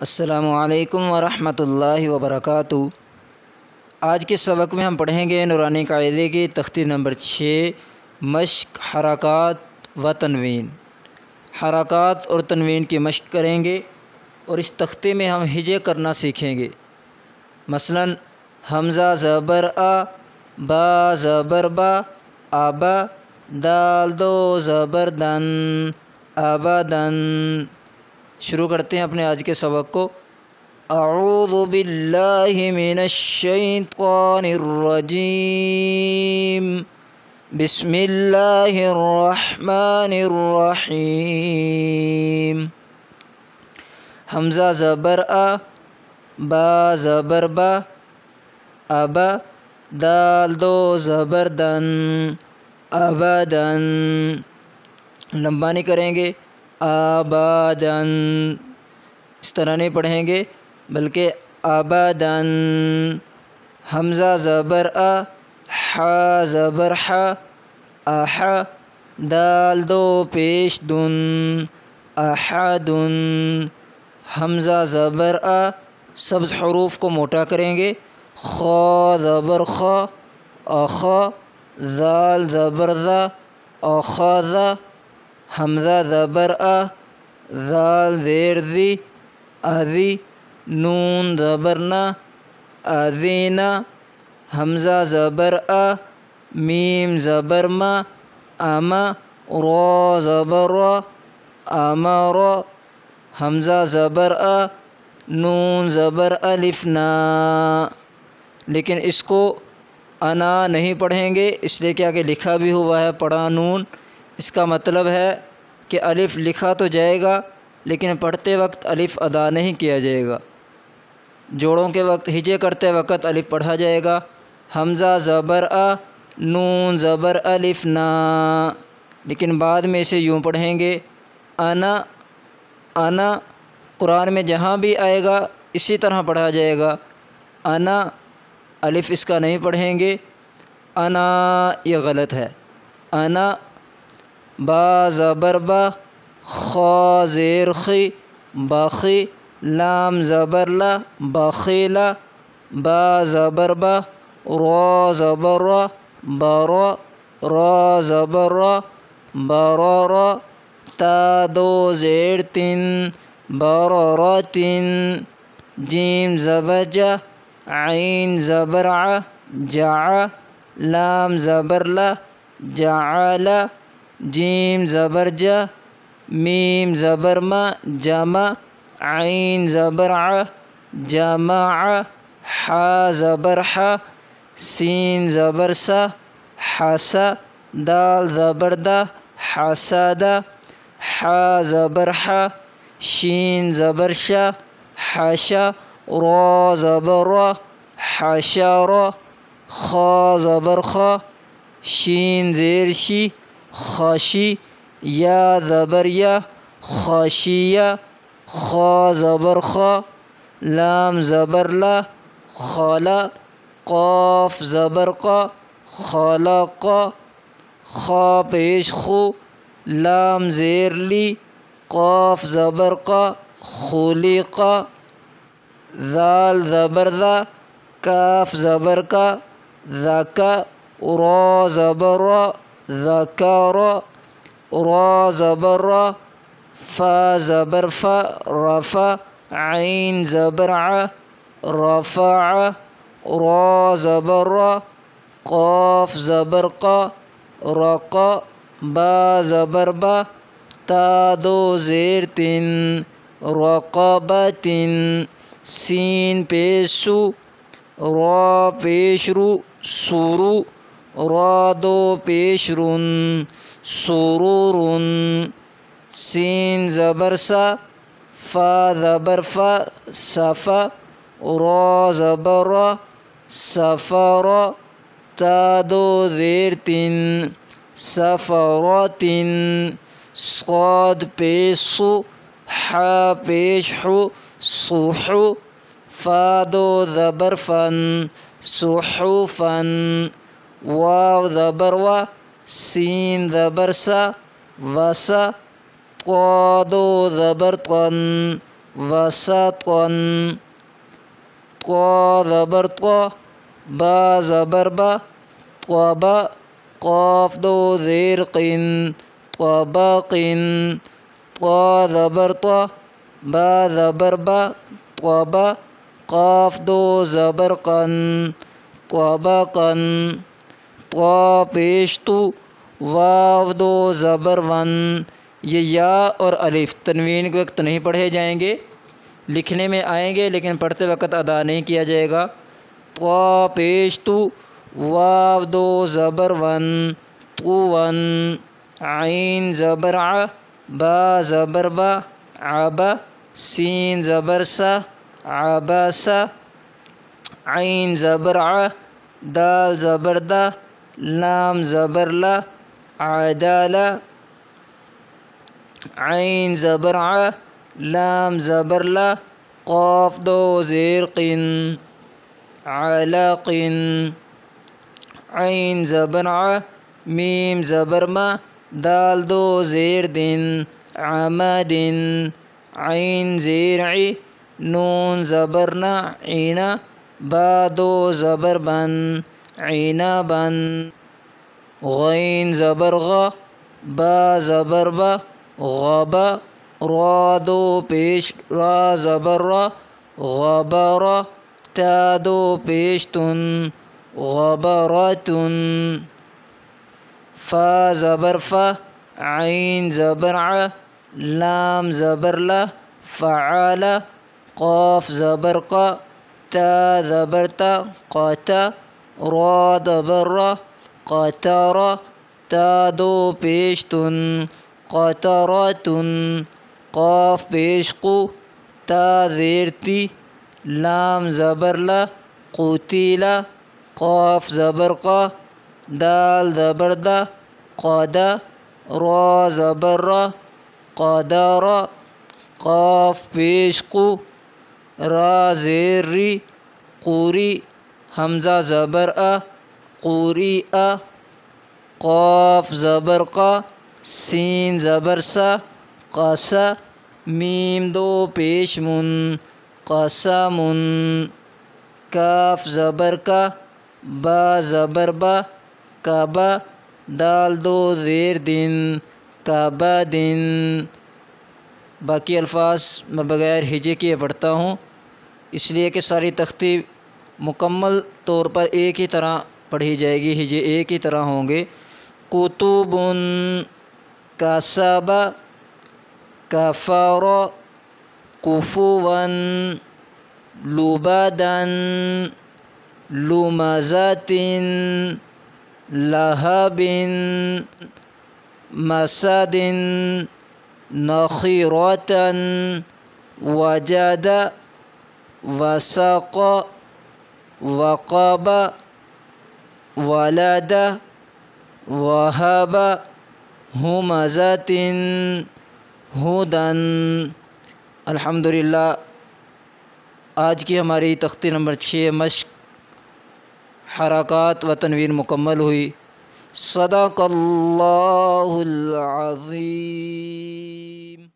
السلام علیکم ورحمۃ اللہ وبرکاتہ۔ آج کے سبق میں ہم پڑھیں گے نورانی قاعدے کی تختی نمبر چھ، مشق، حرکات و تنوین۔ حرکات اور تنوین کی مشق کریں گے اور اس تختے میں ہم ہجے کرنا سیکھیں گے۔ مثلا، حمزہ زبر آ، با زبر با، آبا، دال دو زبر دن آبادن شروع کرتے ہیں اپنے آج کے سبق کو۔ اعوذ باللہ من الشیطان الرجیم۔ بسم اللہ الرحمن الرحیم۔ حمزہ زبر آ، با زبر با ابا دال دو زبر دن، ابدن۔ لمبا نہیں کریں گے۔ آبادن اس طرح نہیں پڑھیں گے، بلکہ آبادن حمزہ زبر آ ح زبر ح اح دال دو پیش دن احدن حمزہ زبر آ، سبز حروف کو موٹا کریں گے۔ خا زبر خا اخا ذال زبر ذا اخذا حمزہ زبر آ ذال زیر ذی اذی نون زبر نا اذینا حمزہ زبر آ، میم زبر ما اما را زبر را حمزہ زبر آ، نون زبر الف نا۔ لیکن اس کو انا نہیں پڑھیں گے، اس لیے کہ آگے لکھا بھی ہوا ہے، پڑھا نون۔ اس کا مطلب ہے کہ الف لکھا تو جائے گا، لیکن پڑھتے وقت الف ادا نہیں کیا جائے گا۔ جوڑوں کے وقت ہجے کرتے وقت الف پڑھا جائے گا۔ حمزہ زبر آ، نون زبر الف نا۔ لیکن بعد میں اسے یوں پڑھیں گے۔ انا انا قرآن میں جہاں بھی آئے گا، اسی طرح پڑھا جائے گا۔ انا الف اس کا نہیں پڑھیں گے۔ انا یہ غلط ہے۔ انا با زبر با خا زیر خی باخی لام زبر لا باخیلا با زبر با را زبر را بارا را زبر را بارارا تا دو زیر تین باراراتن جیم زبر جا عین زبر ع جع لام زبر لا. جعل جیم زبر جا میم زبر ما جمع عین زبر ع جمع ح زبر ح سین زبر سا حسا دال زبر دا حسدا ح زبر ح شین زبر شا حشا را زبر را حشرا خا زبر خا شین زیر شی خاشی، یا زبر یا خاشیہ، خا زبر خا لام زبر لا خالا قاف زبر قا خلق خا پیش خو لام زیر لی قاف زبر قا خلق ذال زبر ذا کاف زبر کا ذکا، را زبر را ذکر را زبر فا زبر فا رفع عین زبر ع رفع را زبر قاف زبر قا رقا با زبر با تا دو زیر تین رقبتن سین را پیش رو سورو رادو پیشرون سرورون سین زبر سا فا زبر فا سفا را زبر سفر تادو ذيرتين سفراتین صاد بيسو حا بيشحو صوحو فادو صحو صحوفا واو ذبر و سين ذبر سا وس طادو ذبر طن وسطن طا ذبر طا با ذبر با طابا قاف دو ذير قن طباق طا ذبر طا با ذبر با طابا قاف دو زبرقا طبقا طبقن طا پیش تو واو دو زبر ون۔ یہ یا اور الف تنوین کے وقت نہیں پڑھے جائیں گے۔ لکھنے میں آئیں گے لیکن پڑھتے وقت ادا نہیں کیا جائے گا۔ طا پیش تو واو دو زبر ون۔ تو ون۔ عین زبر ع۔ با زبر با۔ عبا سین زبر سا۔ عباسا عین زبر ع۔ دال زبر دا۔ لام زبر لا عدالہ عین زبر ع لام زبر لا قاف دو زیر قن علق عین زبر ع میم زبر ما دال دو زیر دن عمد عین زیر ع نون زبر نا عینا با دو زبر بن. عینا بن غین زبر با زبر با غبا را دو پیش را زبر غبر تا دو پیش تن غبرتن فا زبر فا عین زبر ع لام زبر لا فعل قاف زبر قا تا زبر تا قتا راد برا قتر تادو بيشتن قترة قاف بيشقو تاذيرتي لام زبرلا قتيلا قاف زبرقا دال زبردا قادا را زبرا قدارا قاف بيشقو را زيري قوري حمزہ زبر ا، قوری ا، قاف زبر قا، سین زبر سا قاسا میم دو پیش من قسمن کاف زبر کا، با زبر با کعبہ دال دو زیر دن کعبہ دن۔ باقی الفاظ میں بغیر ہجے کے پڑھتا ہوں، اس لیے کہ ساری تختی مکمل طور پر ایک ہی طرح پڑھی جائے گی، ہجے ایک ہی طرح ہوں گے۔ کتب کسب، کفر کفوا لبدا لمزة لهب مسد نخيرة وجد وسق۔ وقب ولد، وهب ہمزت ہدن الحمد للہ آج کی ہماری تختی نمبر چھ، مشق، حرکات و تنوین مکمل ہوئی۔ صدق اللہ العظیم۔